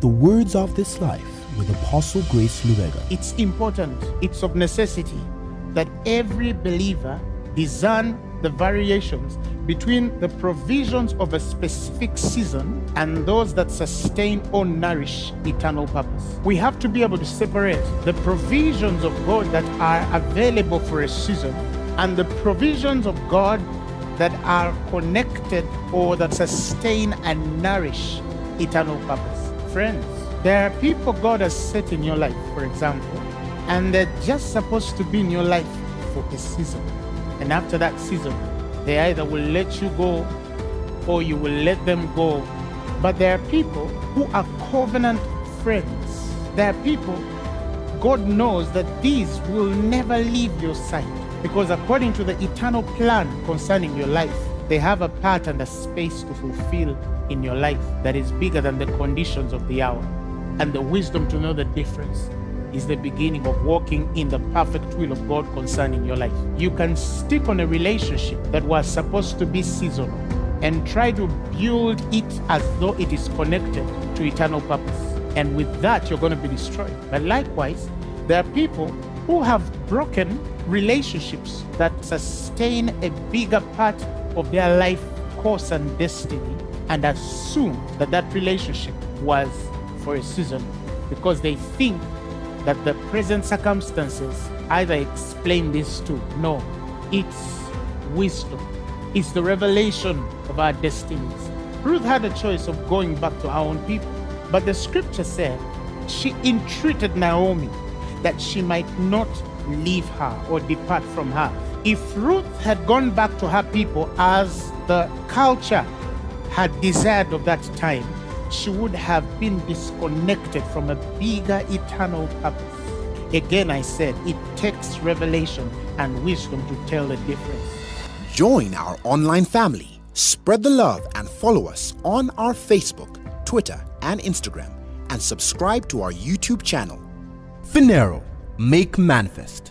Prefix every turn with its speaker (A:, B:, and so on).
A: The words of this life with Apostle Grace Lubega.
B: It's important, it's of necessity that every believer discern the variations between the provisions of a specific season and those that sustain or nourish eternal purpose. We have to be able to separate the provisions of God that are available for a season and the provisions of God that are connected or that sustain and nourish eternal purpose. Friends, there are people God has set in your life, for example, and they're just supposed to be in your life for a season. And after that season, they either will let you go or you will let them go. But there are people who are covenant friends. There are people, God knows that these will never leave your side. Because according to the eternal plan concerning your life, they have a part and a space to fulfill in your life that is bigger than the conditions of the hour. And the wisdom to know the difference is the beginning of walking in the perfect will of God concerning your life. You can stick on a relationship that was supposed to be seasonal and try to build it as though it is connected to eternal purpose. And with that, you're going to be destroyed. But likewise, there are people who have broken relationships that sustain a bigger part of their life course and destiny and assume that that relationship was for a season because they think that the present circumstances either explain this too. No, it's wisdom, it's the revelation of our destinies. Ruth had a choice of going back to her own people, but the scripture said she entreated Naomi that she might not leave her or depart from her. If Ruth had gone back to her people as the culture had desired of that time, she would have been disconnected from a bigger eternal purpose. Again, I said it takes revelation and wisdom to tell the difference.
A: Join our online family, spread the love, and follow us on our Facebook, Twitter, and Instagram, and subscribe to our YouTube channel. Phaneroo, make manifest.